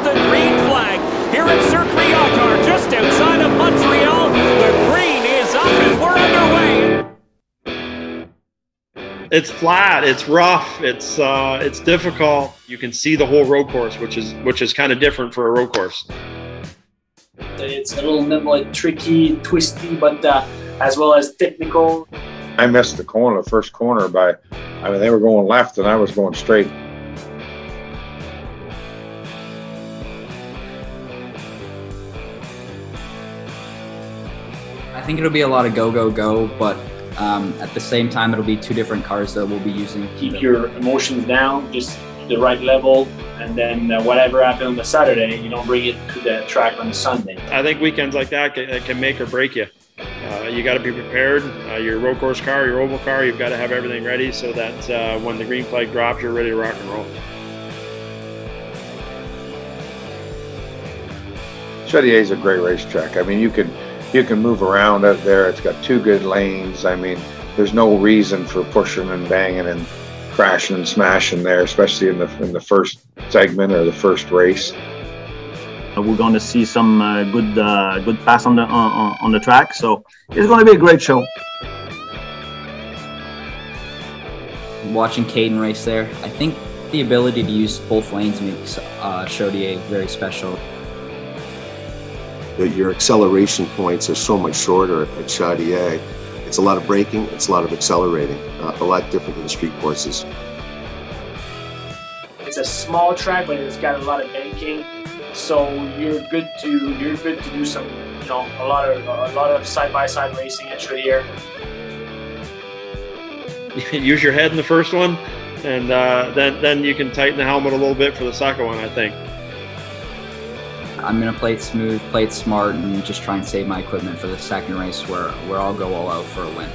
The green flag here at Circuit ICAR, just outside of Montreal. The green is up and we're underway. It's flat. It's rough. It's uh, it's difficult. You can see the whole road course, which is which is kind of different for a road course. It's a little bit more tricky, twisty, but uh, as well as technical. I missed the corner, the first corner by, I mean, they were going left and I was going straight. I think it'll be a lot of go, go, go, but um, at the same time, it'll be two different cars that we'll be using. Keep your emotions down, just the right level, and then uh, whatever happened on the Saturday, you don't bring it to the track on the Sunday. I think weekends like that can, can make or break you. Uh, you got to be prepared. Uh, your road course car, your oval car, you've got to have everything ready so that uh, when the green flag drops, you're ready to rock and roll. Chaudière is a great racetrack. I mean, you can you can move around out there. It's got two good lanes. I mean, there's no reason for pushing and banging and crashing and smashing there, especially in the in the first segment or the first race. We're going to see some uh, good uh, good pass on the on, on the track, so it's going to be a great show. Watching Caden race there, I think the ability to use both lanes makes uh, Chaudière very special. Your acceleration points are so much shorter at Chaudière. It's a lot of braking, it's a lot of accelerating, uh, a lot different than the street courses. It's a small track, but it's got a lot of banking, so you're good to you're good to do some you know a lot of a lot of side by side racing at Chaudière. Use your head in the first one, and uh, then then you can tighten the helmet a little bit for the second one. I think. I'm gonna play it smooth, play it smart, and just try and save my equipment for the second race where where I'll go all out for a win.